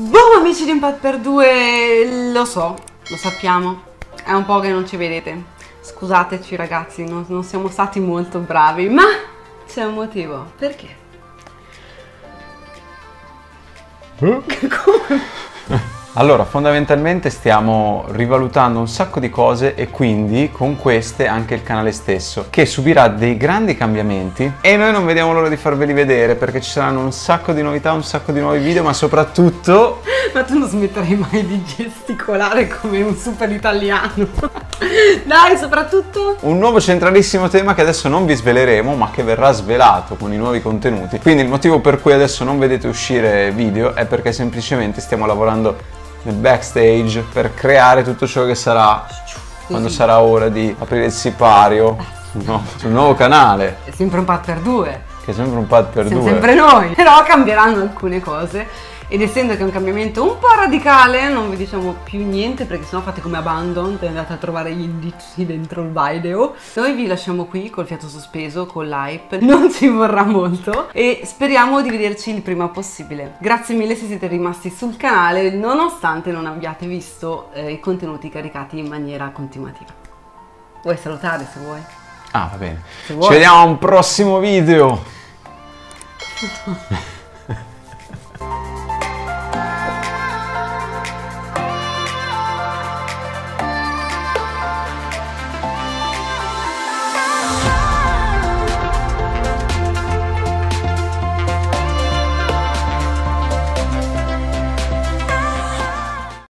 Boh amici di Impact per due, lo so, lo sappiamo, è un po' che non ci vedete. Scusateci ragazzi, non, non siamo stati molto bravi, ma c'è un motivo. Perché? Eh? Come? Allora, fondamentalmente stiamo rivalutando un sacco di cose e quindi con queste anche il canale stesso, che subirà dei grandi cambiamenti e noi non vediamo l'ora di farveli vedere perché ci saranno un sacco di novità, un sacco di nuovi video, ma soprattutto... Ma tu non smetterai mai di gesticolare come un super italiano. Dai, soprattutto... Un nuovo centralissimo tema che adesso non vi sveleremo, ma che verrà svelato con i nuovi contenuti. Quindi il motivo per cui adesso non vedete uscire video è perché semplicemente stiamo lavorando nel backstage per creare tutto ciò che sarà quando sarà ora di aprire il sipario no, sul nuovo canale. È sempre un pat per due. Che è sempre un pad per Siamo due. sempre noi. Però cambieranno alcune cose. Ed essendo che è un cambiamento un po' radicale, non vi diciamo più niente perché sennò fate come Abandon e andate a trovare gli indizi dentro il video. Noi vi lasciamo qui col fiato sospeso, con l'hype, non ci vorrà molto e speriamo di vederci il prima possibile. Grazie mille se siete rimasti sul canale nonostante non abbiate visto eh, i contenuti caricati in maniera continuativa. Vuoi salutare se vuoi? Ah, va bene. Ci vediamo a un prossimo video. 呵呵呵